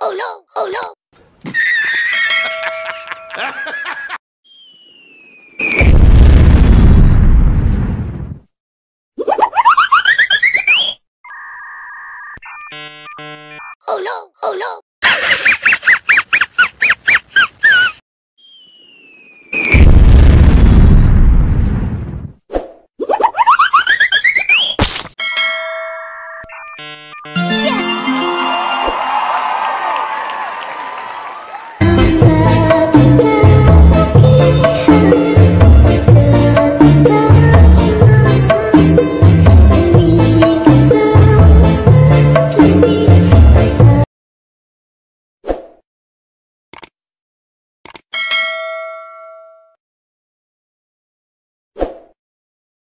Oh no, oh no no, oh no.